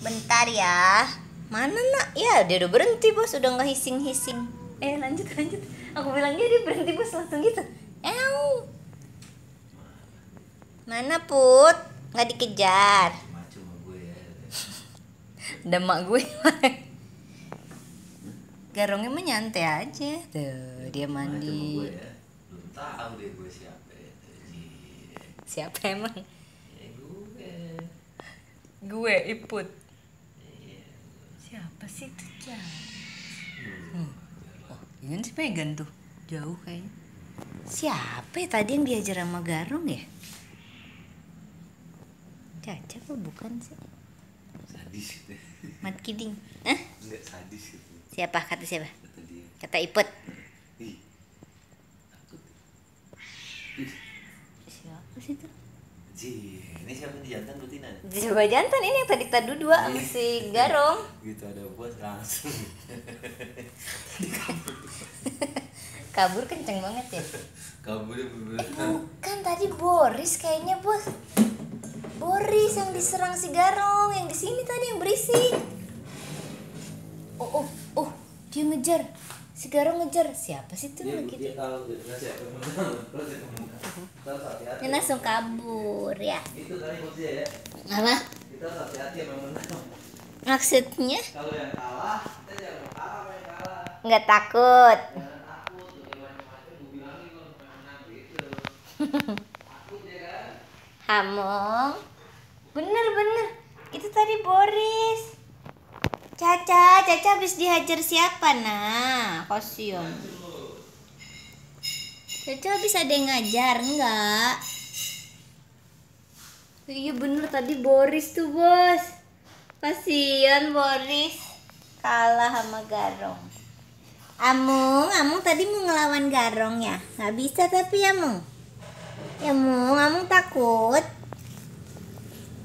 Bentar ya. Mana nak? Ya dia udah berhenti bos, udah nggak hising-hising. Eh lanjut lanjut. Aku bilang dia dia berhenti bos langsung gitu. Ew. Mana put? Nggak dikejar. Sama gue ya. Garongnya mah nyantai aja. Tuh dia mandi. gue ya. Belum tahu deh gue siapa ya. Siapa emang? Ya gue. Gue Iput. Siapa sih itu Hmm. Oh, ini si Megan tuh. Jauh kayaknya. Siapa ya tadi yang diajar sama Garong ya? Caca apa bukan sih? Sadis gitu. Mat Kiding. Hah? Enggak sadis gitu. Siapa? Kata siapa? Kata dia. Kata Iput. Ih. Takut. Ih. Siapa sih itu? Ji, ini siapa nih jantan betina? Coba jantan ini yang tadi tadu dua sama si Garong. Gitu ada buat langsung. Kabur kenceng banget ya. Kamu udah bener Bukan tadi Boris kayaknya bos. Boris yang diserang si Garong, yang di sini tadi yang berisik. Oh oh oh, dia ngejar. Garong ngejar. Siapa sih tuh Dia, lagi? dia langsung kabur ya. Itu tadi maksudnya ya. Apa? Kita harus hati-hati yang menang. Maksudnya? Kalau yang kalah, kita jangan kalah yang kalah. Nggak takut. Gitu. Ya kan? Hamong. Bener bener. Itu tadi Boris. Caca, Caca habis dihajar siapa nah? Kosium. Caca habis ada yang ngajar enggak? Iya bener tadi Boris tuh bos. Kasian Boris kalah sama Garong. Amung, Amung tadi mau ngelawan Garong ya? Nggak bisa tapi Amung. Ya Mung, Amung takut.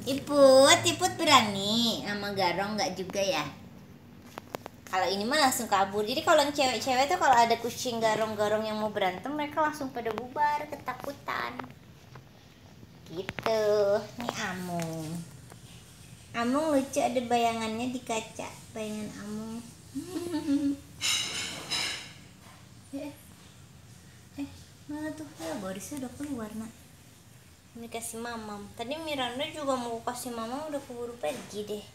Iput, Iput berani sama Garong nggak juga ya? Kalau ini mah langsung kabur. Jadi kalau cewek-cewek tuh kalau ada kucing garong-garong yang mau berantem, mereka langsung pada bubar ketakutan. Gitu. Ini Amung. Amung lucu ada bayangannya di kaca. Bayangan Amung. eh, eh, mana tuh? Ya, Borisnya udah keluar nak. Ini kasih mamam. Tadi Miranda juga mau kasih mamam udah keburu pergi deh.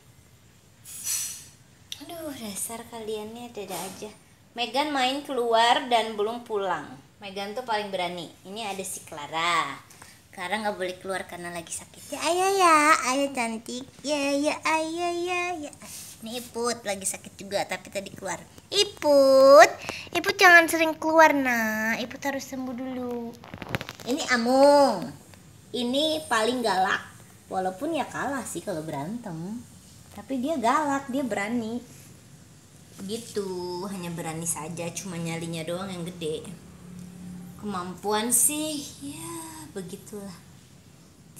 Aduh, dasar kaliannya ada aja. Megan main keluar dan belum pulang. Megan tuh paling berani. Ini ada si Clara. Clara nggak boleh keluar karena lagi sakit. Ya ayah ya, ayah cantik. Ya ya ayah ya ya. Ini Iput lagi sakit juga tapi tadi keluar. Iput, Iput jangan sering keluar nah. Iput harus sembuh dulu. Ini Amung. Ini paling galak. Walaupun ya kalah sih kalau berantem. Tapi dia galak, dia berani. Gitu, hanya berani saja, cuma nyalinya doang yang gede. Kemampuan sih, ya begitulah.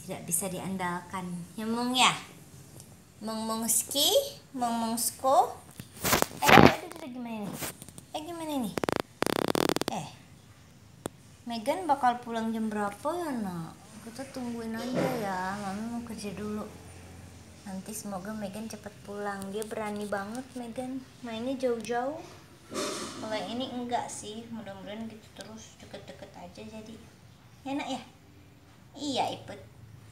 Tidak bisa diandalkan. Ya Mung ya? Mung ski, Mung Mung sko. Eh, aduh, aduh, gimana nih? Eh, gimana nih? Eh, Megan bakal pulang jam berapa ya nak? Kita tungguin aja ya, mami mau kerja dulu. Nanti semoga Megan cepat pulang. Dia berani banget Megan, mainnya jauh-jauh. Kalau ini enggak sih, mudah-mudahan gitu terus deket-deket aja jadi enak ya. Iya Iput,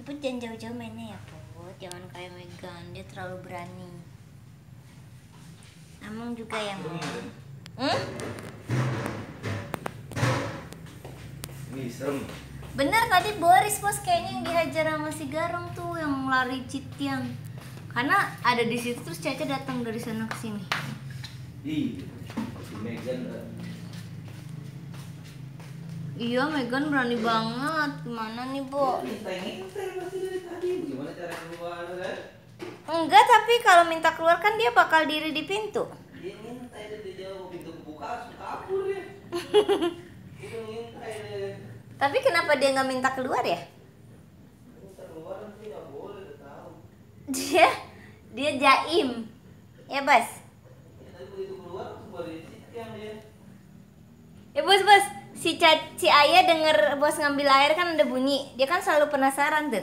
Iput jangan jauh-jauh mainnya ya Put. Jangan kayak Megan, dia terlalu berani. Amung juga yang Hmm? Ini serem. Bener tadi Boris bos kayaknya yang dihajar sama si Garong tuh yang lari citiang. Karena ada di situ terus Caca datang dari sana ke sini. Ih, si Megan. Iya Megan berani banget. Gimana nih, Bo? Gimana cara keluar kan? Enggak, tapi kalau minta keluar kan dia bakal diri di pintu. Dia ngintai dari jauh pintu kebuka langsung kabur ya. Tapi kenapa dia nggak minta keluar ya? Minta keluar nanti nggak boleh udah tahu. Dia dia jaim. Ya, Bos. Ya tadi begitu keluar berisik yang dia. Ya, Bos, Bos. Si Ca- si Ayah denger Bos ngambil air kan ada bunyi. Dia kan selalu penasaran tuh.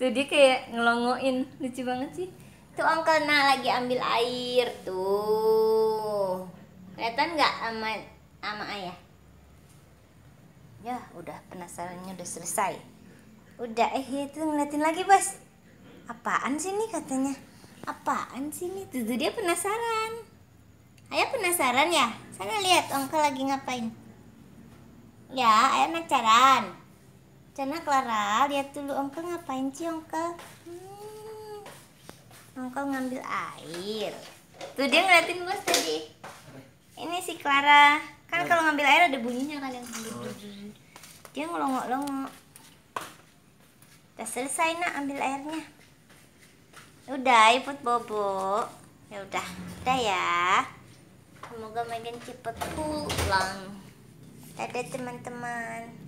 Tuh dia kayak ngelongoin. Lucu banget sih. Tuh Uncle Nah lagi ambil air tuh. Kelihatan nggak sama sama ayah? Ya, udah penasarannya udah selesai. Udah, eh itu ngeliatin lagi, Bos. Apaan sih nih katanya? Apaan sih nih? Tuh, tuh dia penasaran. Ayah penasaran ya? Sana lihat Uncle lagi ngapain. Ya, ayah penasaran. Cana Clara, lihat dulu Uncle ngapain sih Uncle? Hmm. Uncle ngambil air. Tuh dia ngeliatin bos tadi. Ini si Clara. Kan kalau ngambil air ada bunyinya kan yang dia ngelongok-longok. Udah selesai nak ambil airnya. Udah, iput bobo. Ya udah, udah ya. Semoga Megan cepet pulang. Dadah teman-teman.